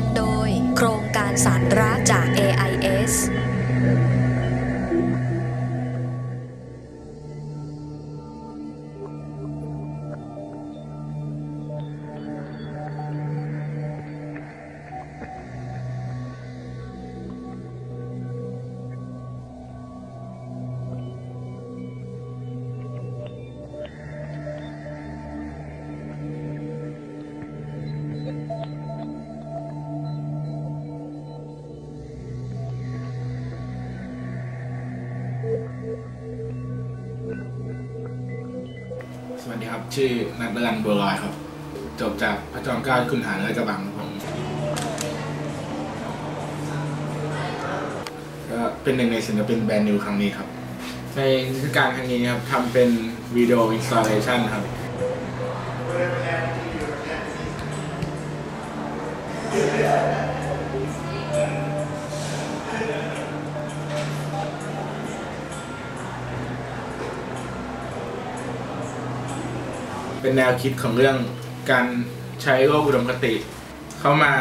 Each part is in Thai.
ันโดย โครงการสารรักจาก AIS สวัสดีครับ ชื่อณัฐนรัณ บัวลอยครับ จบจากพระจอมเกล้าคุณทหารลาดกระบังครับผมก็เป็นหนึ่งในศิลปิน Brand New ครั้งนี้ครับ ในเทศกาลครั้งนี้ครับทำเป็น video installation ครับ เป็นแนวคิดของเรื่องการใช้โลกอุดมคติ เข้ามา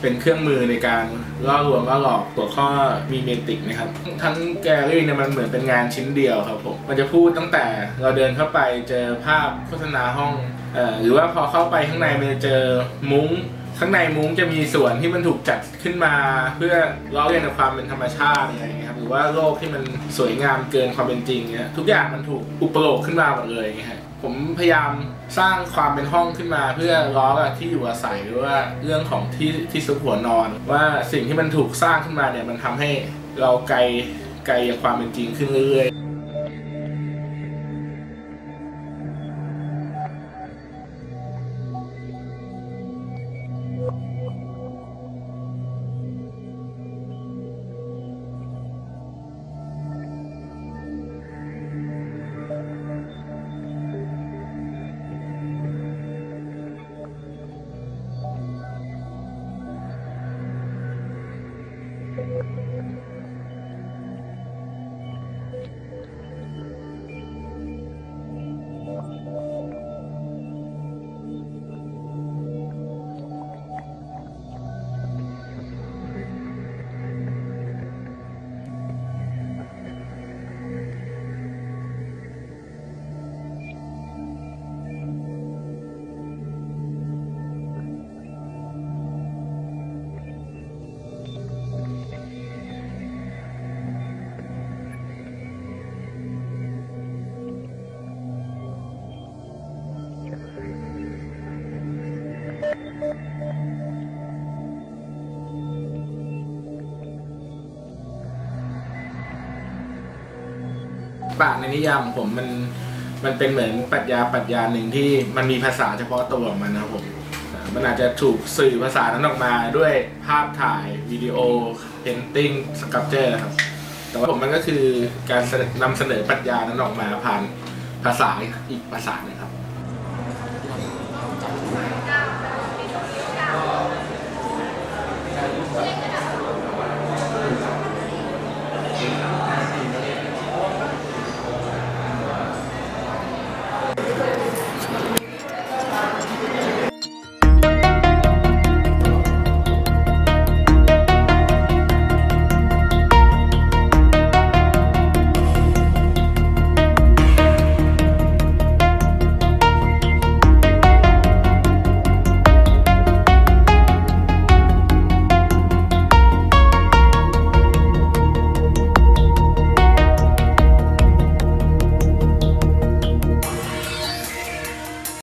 เป็นเครื่องมือในการล่อลวงล่อหลอกหัวข้อมีเมติกนะครับ ทั้งแกลลี่เนี่ยมันเหมือนเป็นงานชิ้นเดียวครับผมมันจะพูดตั้งแต่เราเดินเข้าไปเจอภาพโฆษณาห้องออหรือว่าพอเข้าไปข้างในมันจะเจอมุ้งข้างในมุ้งจะมีส่วนที่มันถูกจัดขึ้นมาเพื่อล้อเลียนกับความเป็นธรรมชาติอะไรอย่างเงี้ย รือว่าโลกที่มันสวยงามเกินความเป็นจริงเนี่ยทุกอย่างมันถูกอุปโลกขึ้นมาหมดเลยอย่างเงี้ยฮะผมพยายามสร้างความเป็นห้องขึ้นมาเพื่อล้อกับที่อยู่อาศัยหรือว่าเรื่องของที่ที่ซุกหัวนอน ว่าสิ่งที่มันถูกสร้างขึ้นมาเนี่ยมันทำให้เราไกลไกลจากความเป็นจริงขึ้นเรื่อยๆ ศิลปะในนิยามของผมมันมันเป็นเหมือนปรัชญาปรัชญาหนึ่งที่มันมีภาษาเฉพาะตัวของมันนะครับผมมันอาจจะถูกสื่อภาษานั้นออกมาด้วยภาพถ่ายวิดีโอ painting sculpture ครับ แต่ว่าผมมันก็คือการนำเสนอปรัชญานั้นออกมาผ่านภาษาอีกภาษาหนึ่งครับ